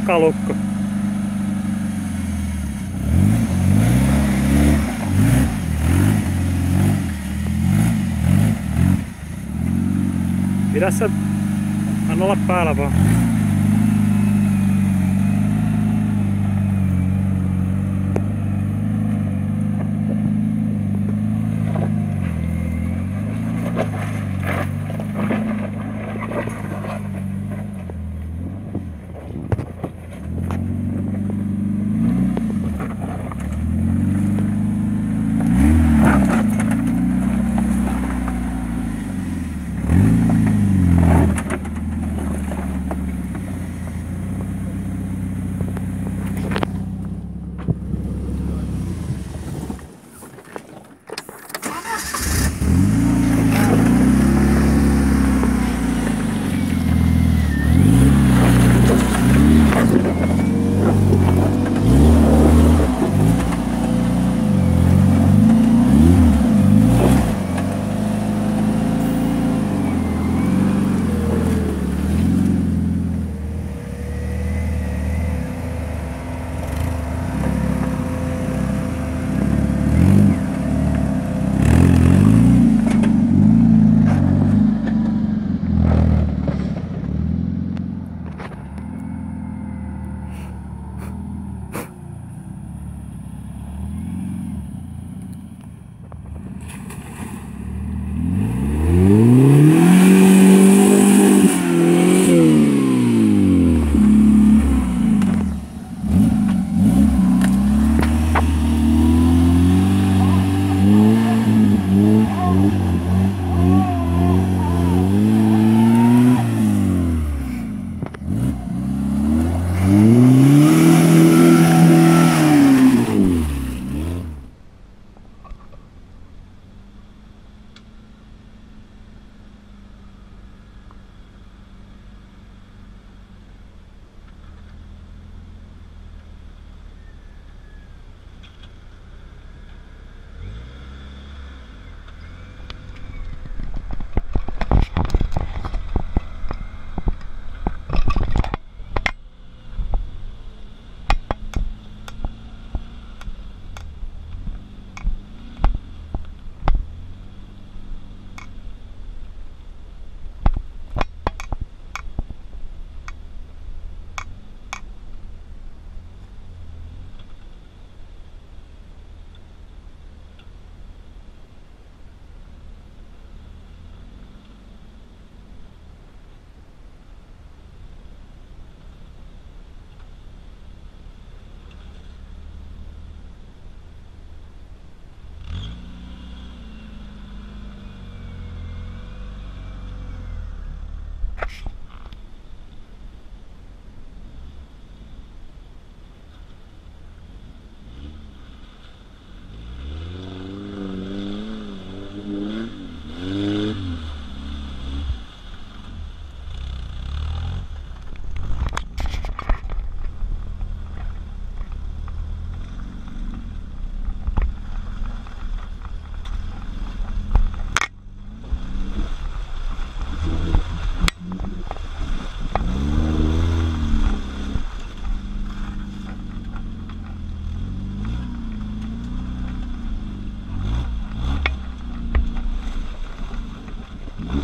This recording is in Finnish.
takalukko. Pidä se, anna olla päällä vaan.